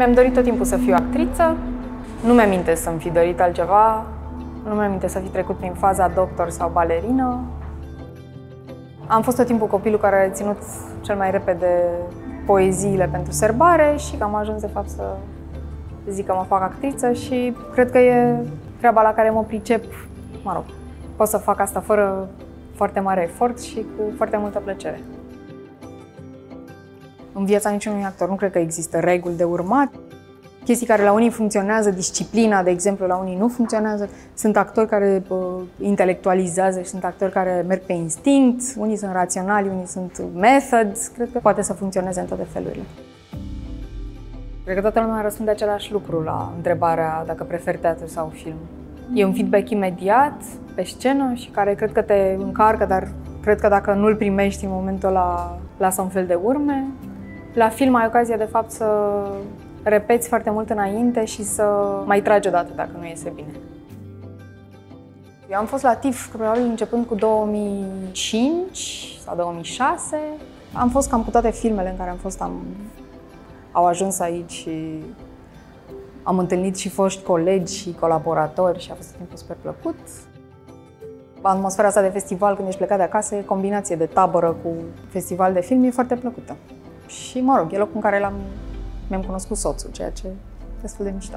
Mi-am dorit tot timpul să fiu actriță. Nu mi-am minte să-mi fi dorit altceva. Nu mi-am minte să fi trecut prin faza doctor sau balerină. Am fost tot timpul copilul care a reținut cel mai repede poeziile pentru serbare și că am ajuns de fapt să zic că mă fac actriță și cred că e treaba la care mă pricep, mă rog, pot să fac asta fără foarte mare efort și cu foarte multă plăcere. În viața niciunui actor nu cred că există reguli de urmat. Chestii care la unii funcționează, disciplina, de exemplu, la unii nu funcționează. Sunt actori care uh, intelectualizează și sunt actori care merg pe instinct, unii sunt raționali, unii sunt methods. Cred că poate să funcționeze în toate felurile. Cred că toată lumea răspunde același lucru la întrebarea dacă prefer teatru sau film. E un feedback imediat, pe scenă și care cred că te încarcă, dar cred că dacă nu-l primești în momentul ăla, lasă un fel de urme. La film ai ocazia de fapt să repeți foarte mult înainte și să mai tragi odată dacă nu iese bine. Eu am fost la TIF probabil începând cu 2005 sau 2006. Am fost cam cu toate filmele în care am fost, am, au ajuns aici și am întâlnit și foști colegi și colaboratori și a fost timpul super plăcut. Atmosfera asta de festival când ești plecat de acasă, e combinație de tabără cu festival de film, e foarte plăcută. Și, mă rog, e locul în care l-am, mi-am cunoscut soțul, ceea ce e destul de mișto.